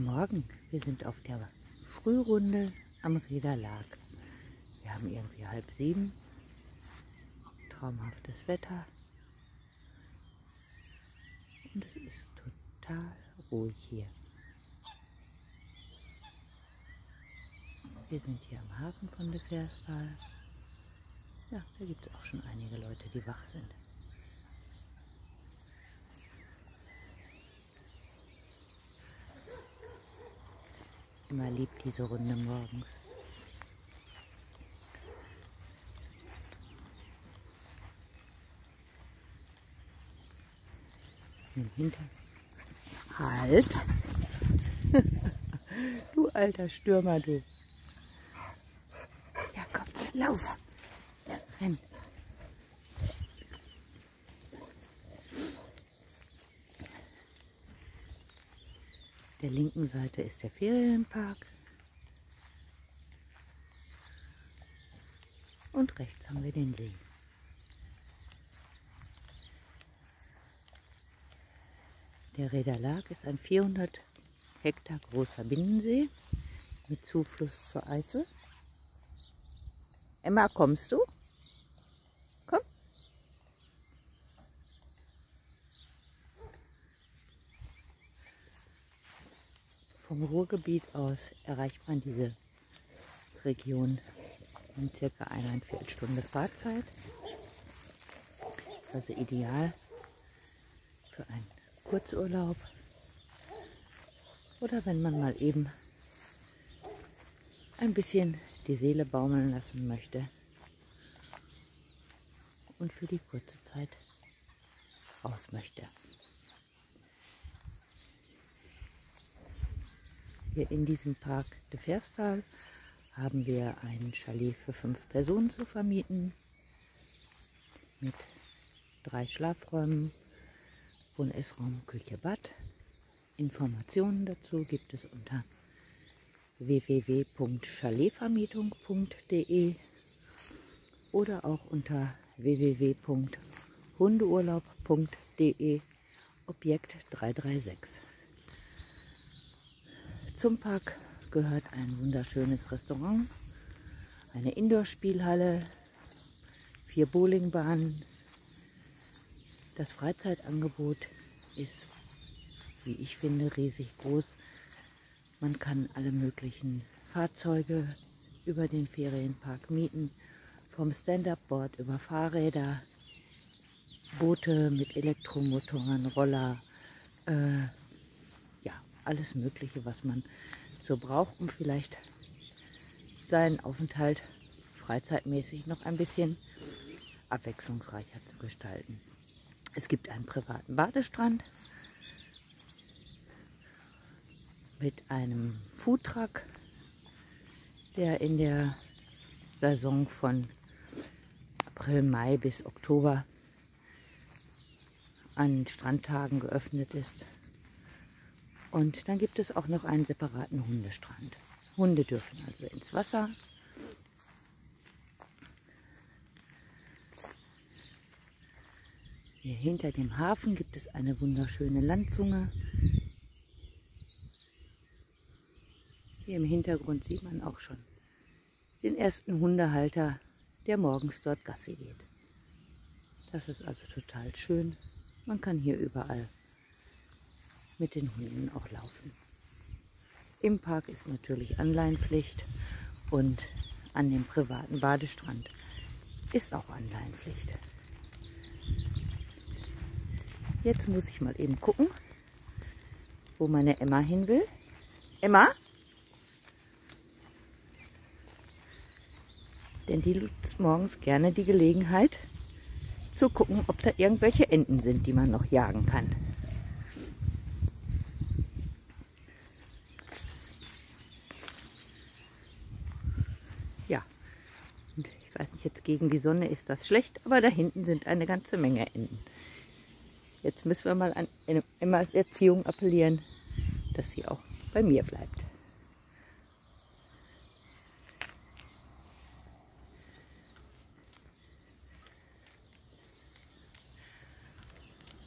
Guten Morgen, wir sind auf der Frührunde am Rederlag. Wir haben irgendwie halb sieben, traumhaftes Wetter und es ist total ruhig hier. Wir sind hier am Hafen von De Verstal. Ja, da gibt es auch schon einige Leute, die wach sind. Immer liebt diese Runde morgens. Hinter. Halt! du alter Stürmer, du. Ja, komm, lauf. Renn. Der linken Seite ist der Ferienpark. Und rechts haben wir den See. Der Rederlag ist ein 400 Hektar großer Binnensee mit Zufluss zur Eisel. Emma, kommst du? Vom Ruhrgebiet aus erreicht man diese Region in circa eineinviertel Stunde Fahrzeit. Also ideal für einen Kurzurlaub oder wenn man mal eben ein bisschen die Seele baumeln lassen möchte und für die kurze Zeit raus möchte. Hier in diesem Park de Verstal haben wir ein Chalet für fünf Personen zu vermieten mit drei Schlafräumen, Wohn-, Essraum, Küche, Bad. Informationen dazu gibt es unter www.chaletvermietung.de oder auch unter www.hundeurlaub.de Objekt 336. Zum Park gehört ein wunderschönes Restaurant, eine Indoor-Spielhalle, vier Bowlingbahnen. Das Freizeitangebot ist, wie ich finde, riesig groß. Man kann alle möglichen Fahrzeuge über den Ferienpark mieten, vom Stand-Up-Board über Fahrräder, Boote mit Elektromotoren, Roller, äh, alles Mögliche, was man so braucht, um vielleicht seinen Aufenthalt freizeitmäßig noch ein bisschen abwechslungsreicher zu gestalten. Es gibt einen privaten Badestrand mit einem Foodtruck, der in der Saison von April, Mai bis Oktober an Strandtagen geöffnet ist. Und dann gibt es auch noch einen separaten Hundestrand. Hunde dürfen also ins Wasser. Hier hinter dem Hafen gibt es eine wunderschöne Landzunge. Hier im Hintergrund sieht man auch schon den ersten Hundehalter, der morgens dort Gassi geht. Das ist also total schön. Man kann hier überall mit den Hunden auch laufen. Im Park ist natürlich Anleihenpflicht und an dem privaten Badestrand ist auch Anleihenpflicht. Jetzt muss ich mal eben gucken, wo meine Emma hin will. Emma? Denn die nutzt morgens gerne die Gelegenheit zu gucken, ob da irgendwelche Enten sind, die man noch jagen kann. Weiß nicht, jetzt gegen die Sonne ist das schlecht, aber da hinten sind eine ganze Menge Enten. Jetzt müssen wir mal an Emmas Erziehung appellieren, dass sie auch bei mir bleibt.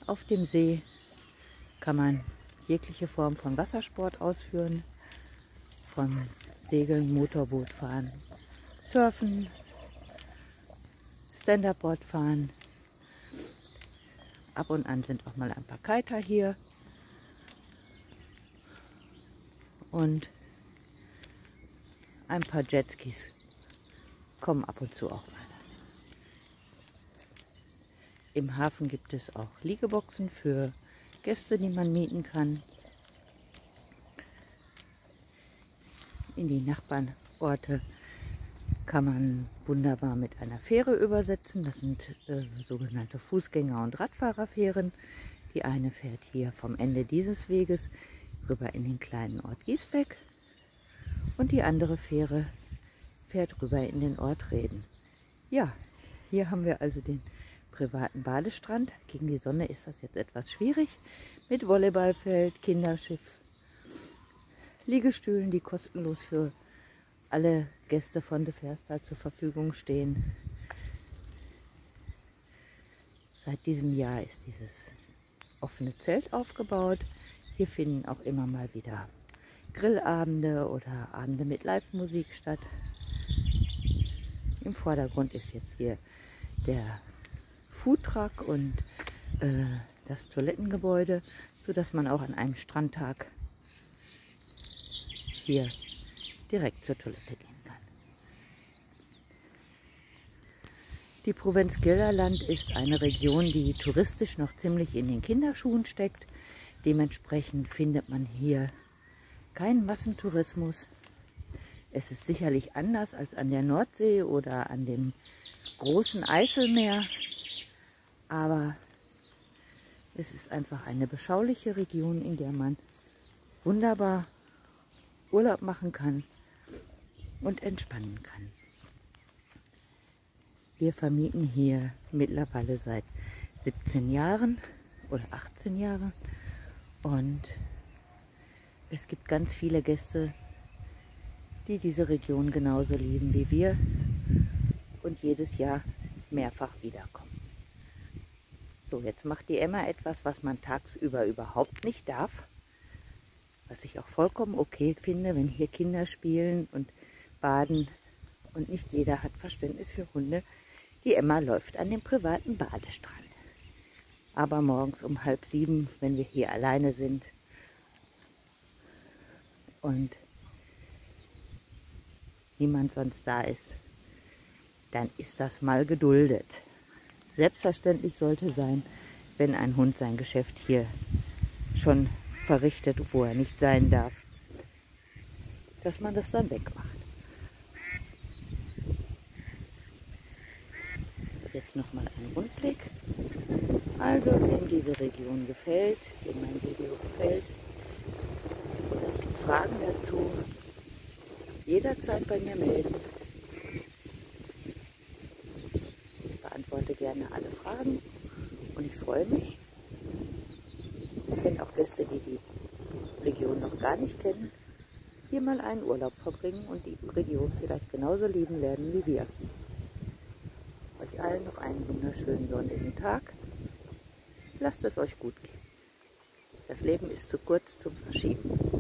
Auf dem See kann man jegliche Form von Wassersport ausführen, von Segeln, Motorboot fahren, Surfen, Stand-Up-Board fahren. Ab und an sind auch mal ein paar Kiter hier. Und ein paar Jetskis kommen ab und zu auch mal. Im Hafen gibt es auch Liegeboxen für Gäste, die man mieten kann. In die Nachbarorte kann man wunderbar mit einer Fähre übersetzen. Das sind äh, sogenannte Fußgänger- und Radfahrerfähren. Die eine fährt hier vom Ende dieses Weges rüber in den kleinen Ort Giesbeck und die andere Fähre fährt rüber in den Ort Reden. Ja, hier haben wir also den privaten Badestrand. Gegen die Sonne ist das jetzt etwas schwierig. Mit Volleyballfeld, Kinderschiff, Liegestühlen, die kostenlos für alle Gäste von De Versta zur Verfügung stehen. Seit diesem Jahr ist dieses offene Zelt aufgebaut. Hier finden auch immer mal wieder Grillabende oder Abende mit Live-Musik statt. Im Vordergrund ist jetzt hier der Foodtruck und äh, das Toilettengebäude, sodass man auch an einem Strandtag hier direkt zur Toilette gehen kann. Die Provinz Gelderland ist eine Region, die touristisch noch ziemlich in den Kinderschuhen steckt. Dementsprechend findet man hier keinen Massentourismus. Es ist sicherlich anders als an der Nordsee oder an dem großen Eiselmeer. Aber es ist einfach eine beschauliche Region, in der man wunderbar Urlaub machen kann und entspannen kann. Wir vermieten hier mittlerweile seit 17 Jahren oder 18 Jahren und es gibt ganz viele Gäste, die diese Region genauso lieben wie wir und jedes Jahr mehrfach wiederkommen. So, jetzt macht die Emma etwas, was man tagsüber überhaupt nicht darf. Was ich auch vollkommen okay finde, wenn hier Kinder spielen und baden. Und nicht jeder hat Verständnis für Hunde. Die Emma läuft an dem privaten Badestrand. Aber morgens um halb sieben, wenn wir hier alleine sind und niemand sonst da ist, dann ist das mal geduldet selbstverständlich sollte sein, wenn ein Hund sein Geschäft hier schon verrichtet, wo er nicht sein darf, dass man das dann wegmacht. Jetzt nochmal ein Rundblick. Also, wem diese Region gefällt, wem mein Video gefällt, oder es gibt Fragen dazu, jederzeit bei mir melden. beantworte gerne alle Fragen und ich freue mich, wenn auch Gäste, die die Region noch gar nicht kennen, hier mal einen Urlaub verbringen und die Region vielleicht genauso lieben lernen wie wir. Euch allen noch einen wunderschönen sonnigen Tag. Lasst es euch gut gehen. Das Leben ist zu kurz zum Verschieben.